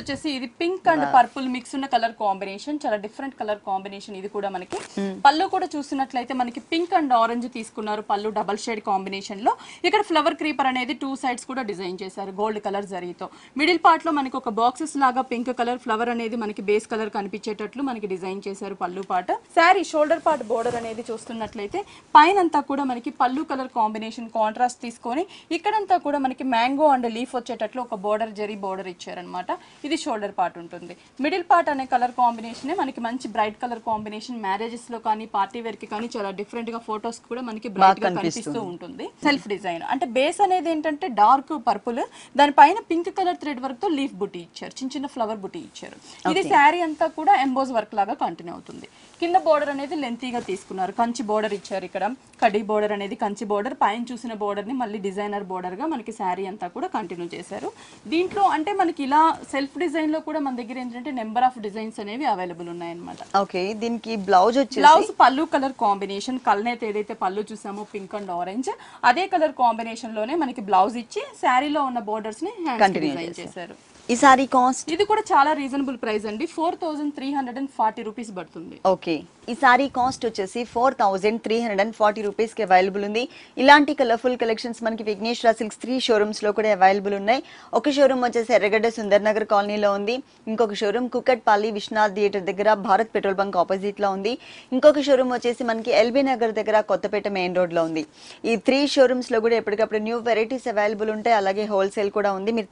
వచ్చేసి ఇది pink and purple mix ఉన్న కలర్ కాంబినేషన్ చాలా డిఫరెంట్ కలర్ కాంబినేషన్ ఇది కూడా మనకి. పళ్ళు కూడా చూస్తున్నట్లయితే మనకి పింక్ అండ్ ఆరెంజ్ తీసుకున్నారు పళ్ళు డబల్ షేడ్ కాంబినేషన్లో. ఇక్కడ ఫ్లవర్ క్రీపర్ అనేది టూ సైడ్స్ కూడా డిజైన్ చేశారు గోల్డ్ కలర్ జరీతో. మిడిల్ పార్ట్లో మనకి ఒక బాక్సెస్ లాగా పింక్ కలర్ ఫ్లవర్ అనేది మనకి బేస్ కలర్ కనిపించేటట్లు మనకి డిజైన్ చేశారు పళ్ళు పాట శారీ షోల్డర్ పార్ట్ బోర్డర్ అనేది చూస్తున్నట్లయితే పైన అంతా కూడా మనకి పళ్ళు కలర్ కాంబినేషన్ కాంట్రాస్ట్ తీసుకొని ఇక్కడంతా కూడా మనకి మ్యాంగో అండ్ లీఫ్ వచ్చేటట్లు ఒక బోర్డర్ జరీ బోర్డర్ ఇచ్చారనమాట ఇది షోల్డర్ పార్ట్ ఉంటుంది. మిడిల్ పార్ట్ అనే కలర్ కాంబినేషన్ మనకి మంచి బ్రైట్ కలర్ కాంబినేషన్ మ్యారేజెస్లో కానీ పార్టీ వేర్కి కానీ చాలా డిఫరెంట్గా ఫొటోస్ కూడా మనకి బ్రైట్గా కనిపిస్తూ ఉంటుంది. Self design. అంటే బేస్ అనేది ఏంటంటే డార్క్ పర్పుల్. దానిపైన పింక్ కలర్ థ్రెడ్ వర్క్తో లీఫ్ బుట్టి ఇచ్చారు. చిన్న చిన్న ఫ్లవర్ బుట్టి ఇచ్చారు. ఇది శారీ అంతా కూడా ఎంబోజ్ వర్క్ లాగా కంటిన్యూ అవుతుంది. కింద బోర్డర్ అనేది లెంతీగా తీసుకున్నారు. కంచి బోర్డర్ ఇచ్చారు ఇక్కడ. కడి బోర్డర్ అనేది కంచి బోర్డర్. పైన చూసిన బోర్డర్ని మళ్ళీ డిజైనర్ బోర్డర్గా మనకి శారీ అంతా కూడా కంటిన్యూ చేశారు. దీంట్లో అంటే మనకి ఇలా సెల్ఫ్ డిజైన్లో కూడా మన దగ్గర ఏంటంటే నెంబర్ ఆఫ్ డిజైన్స్ అనేవి అవైలబుల్ ఉన్నాయన్నమాట. ఓకే దీనికి బ్లౌజ్ వచ్చేసి? బ్లౌజ్ పళ్ళు కలర్ కాంబినేషన్ కల్నేత ఏదైతే పళ్ళు చూసామో పింక్ అండ్ ఆరెంజ్ అదే కలర్ కాంబినేషన్లోనే మనకి బ్లౌజ్ ఇచ్చి శారీలో ఉన్న బోర్డర్స్ని డిజైన్ చేశారు. ఈ సారీ కాస్ట్? ఇది కూడా చాలా రీజనబుల్ ప్రైస్ అండి. Four thousand three hundred and forty rupees పడుతుంది. ఓకే. ఈ సారీ కాస్ట్ వచ్చేసి four thousand three hundred and forty రూపీస్కి అవైలబుల్ ఉంది. ఇలాంటి కలర్ఫుల్ కలెక్షన్స్ మనకి విఘ్నేశ్వర సిల్క్స్ త్రీ షోరూమ్స్లో కూడా అవైలబుల్ ఉన్నాయి. ఒక షోరూమ్ వచ్చేసి ఎర్రగడ్డ సుందర్ నగర్ కాలనీలో ఉంది. ఇంకొక షోరూమ్ కుకట్పల్లి విశ్వనాథ్ థియేటర్ దగ్గర భారత్ పెట్రోల్ బంక్ ఆపోజిట్లో ఉంది. ఇంకొక షోరూమ్ వచ్చేసి మనకి ఎల్బీ నగర్ దగ్గర కొత్తపేట మెయిన్ రోడ్లో ఉంది. ఈ త్రీ షోరూమ్స్లో కూడా ఎప్పటికప్పుడు న్యూ వెరైటీస్ అవైలబుల్ ఉంటాయి. అలాగే హోల్సేల్ కూడా ఉంది. మీరు